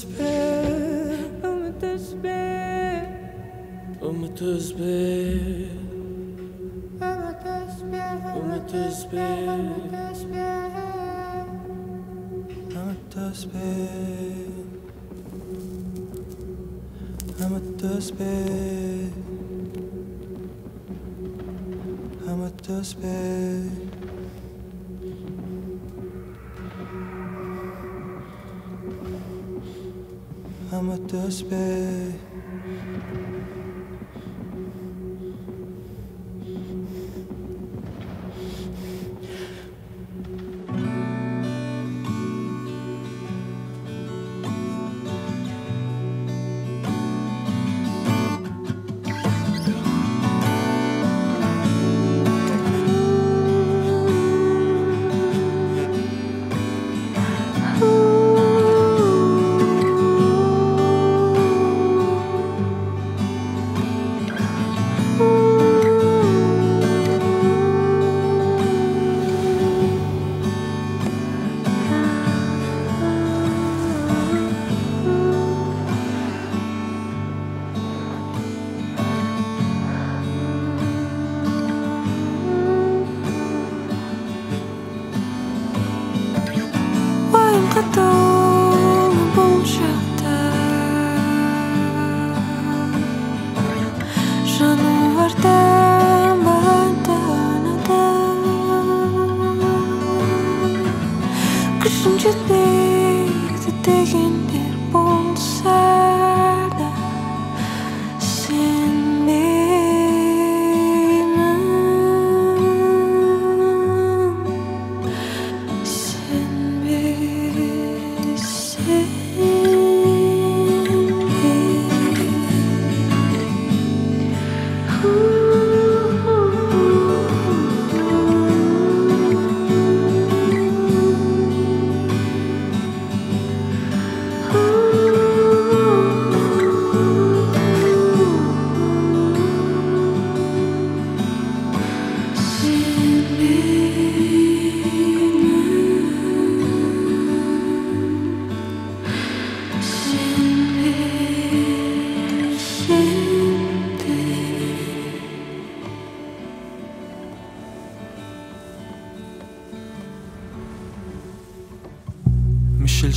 despair I'm a despair I'm a despair I'm a despair I'm a despair I'm a despair I'm a despair I'm a despair kıyamette ösbey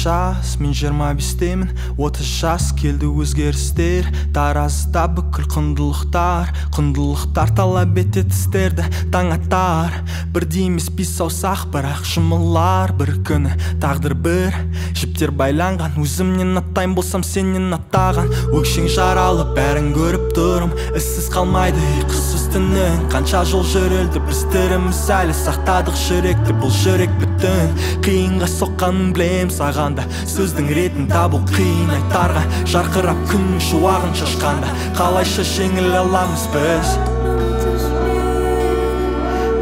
жас мен жиырма бестемін. Отыз жас келді өзгерістер. Таразыда бүкіл құндылықтар. Құндылықтар талап етеді істерді таң атар бірдей емес бес саусақ бірақ жұмылар бір күні. Тағдыр бір жіптер байланған. Өзімнен аттайын болсам сенен аттаған. Өкшең жаралы бәрін көріп тұрым. Ізсіз қалмайды ұйқысыз түннің қанша жол жүрілді біз тіріміз әлі. Сақтадық жүректі бұл жүрек бүтін қиынға соққанын білем саған да. Сөздің ретін табу қиын айтарға. Жарқырап күннің шуағын шашқанда. Қалайша жеңіл аламыз біз?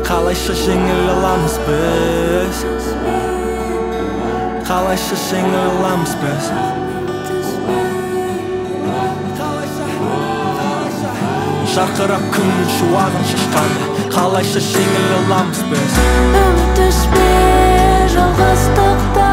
Қалайша жеңіл аламыз біз? Қалайша жеңіл аламыз біз? Жарқырап күннің шуағын шашқанда. Қалайша жеңіл аламыз біз? Үміт жалғыздықта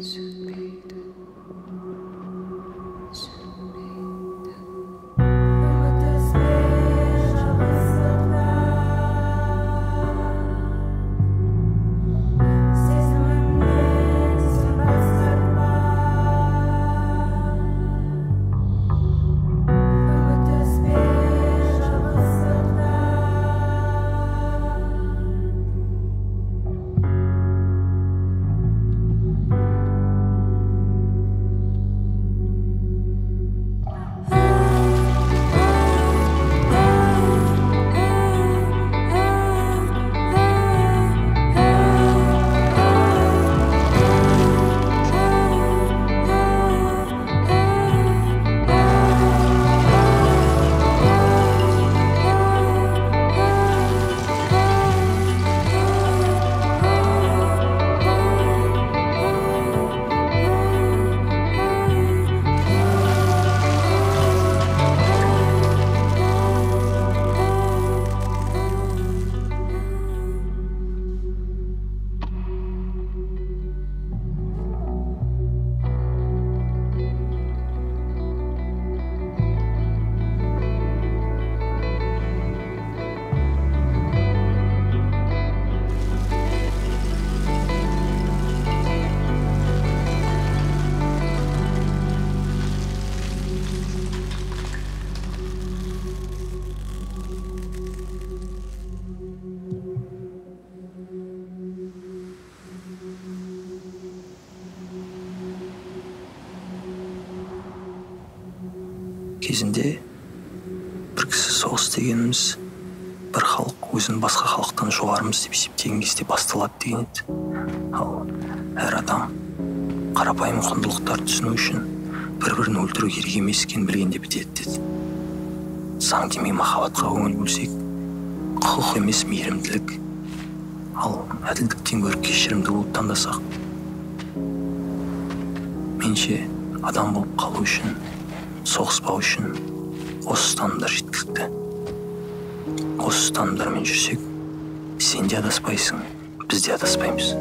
words. Кезінде бір кісі соғыс дегеніміз бір халық өзін басқа халықтан жоғарымыз деп есептеген кезде басталады деген еді. Ал әр адам қарапайым құндылықтарды түсіну үшін бір бірін өлтіру керек емес екенін білгенде бітеді деді. Заң демей махаббатқа көңіл бөлсек құқық емес мейірімділік. Ал әділдіктен гөрі кешірімді болып таңдасақ менше адам болып қалу үшін соғыспау үшін осы ұстанымдар жеткілікті. Осы ұстанымдармен жүрсек сен де адаспайсың біз де адаспаймыз.